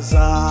casar.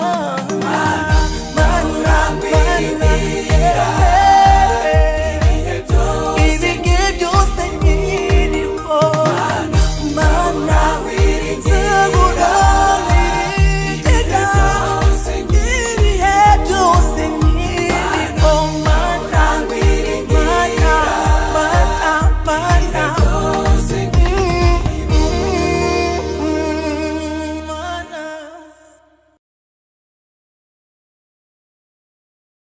love.